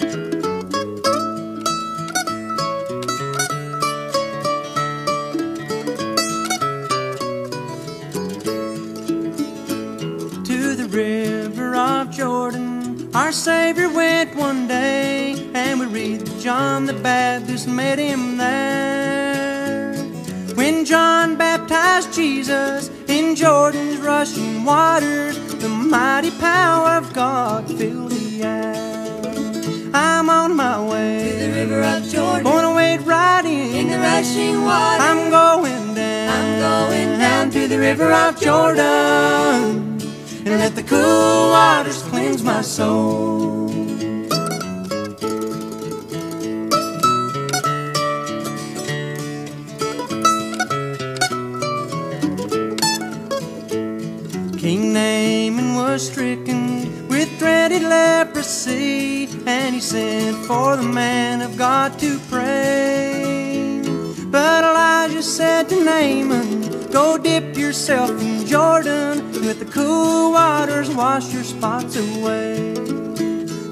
To the river of Jordan, our Savior went one day, and we read that John the Baptist met him there. When John baptized Jesus in Jordan's rushing waters, the mighty power of God filled the the river of Jordan. And let the cool waters cleanse my soul. King Naaman was stricken with dreaded leprosy, and he sent for the man of God to pray. But Elijah said to Naaman, Go dip yourself in Jordan, with the cool waters wash your spots away.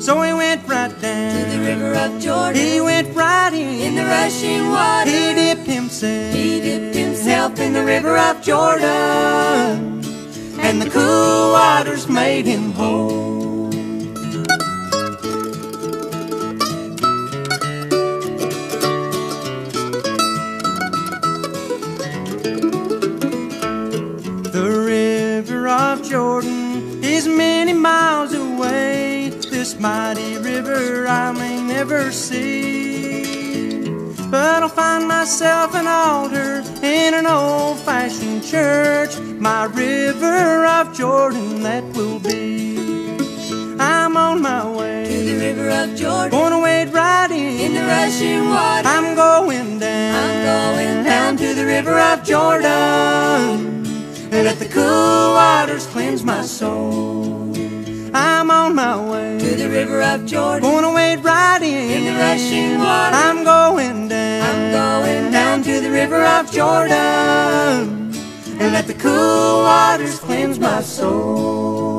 So he went right down To the river of Jordan, he went right in, in the rushing water. he dipped himself. He dipped himself in the river of Jordan, and the cool waters made him whole. Jordan is many miles away. This mighty river I may never see. But I'll find myself an altar in an old fashioned church. My river of Jordan that will be. I'm on my way To the river of Jordan, Gonna wade right in. in the rushing water. I'm going down. I'm going down to the river of Jordan. And let the cool waters cleanse my soul. I'm on my way. To the river of Jordan, Gonna wade right in. in the rushing water. I'm going down. I'm going down to the river of Jordan. And let the cool waters cleanse my soul.